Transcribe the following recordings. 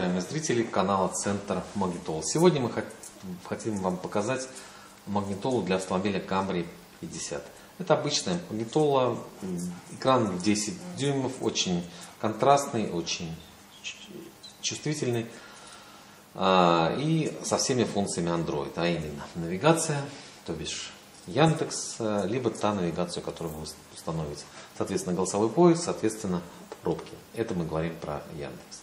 Уважаемые зрители канала Центр Магнитол. Сегодня мы хотим вам показать магнитолу для автомобиля Camry 50. Это обычная магнитола, экран 10 дюймов, очень контрастный, очень чувствительный а, и со всеми функциями Android, а именно навигация, то бишь Яндекс, э, либо та навигацию, которую вы установите. Соответственно, голосовой поиск, соответственно, пробки. Это мы говорим про Яндекс.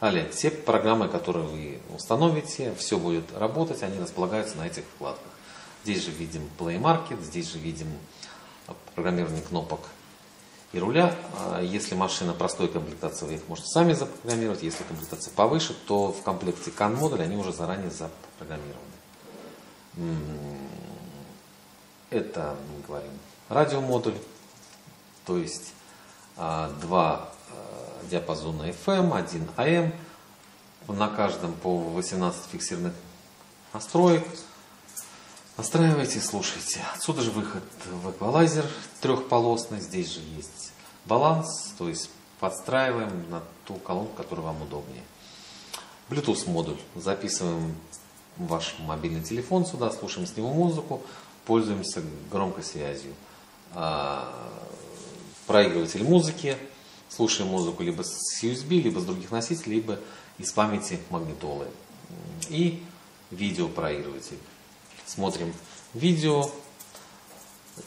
Далее, все программы, которые вы установите, все будет работать, они располагаются на этих вкладках. Здесь же видим Play Market, здесь же видим программирование кнопок и руля. А если машина простой комплектации, вы их можете сами запрограммировать. Если комплектация повыше, то в комплекте CAN модуль они уже заранее запрограммированы. Это, мы говорим, радиомодуль, то есть а, два а, диапазона FM, один AM, на каждом по 18 фиксированных настроек. Настраивайте, слушайте. Отсюда же выход в эквалайзер трехполосный. Здесь же есть баланс, то есть подстраиваем на ту колонку, которая вам удобнее. Bluetooth модуль. Записываем ваш мобильный телефон сюда, слушаем с него музыку, пользуемся громкой связью. А, проигрыватель музыки, слушаем музыку либо с USB, либо с других носителей, либо из памяти магнитолы. И видеопроигрыватель. Смотрим видео,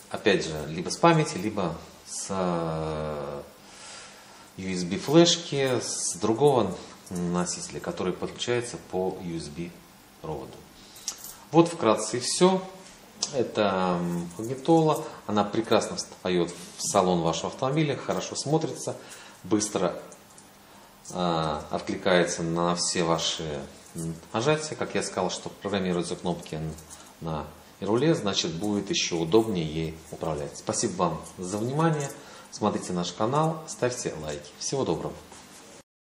опять же, либо с памяти, либо с USB флешки, с другого носителя, который подключается по USB проводу. Вот вкратце и все. Это магнитола. Она прекрасно встает в салон вашего автомобиля, хорошо смотрится, быстро э, откликается на все ваши нажатия. Как я сказал, что программируются кнопки на руле, значит будет еще удобнее ей управлять. Спасибо вам за внимание. Смотрите наш канал, ставьте лайки. Всего доброго.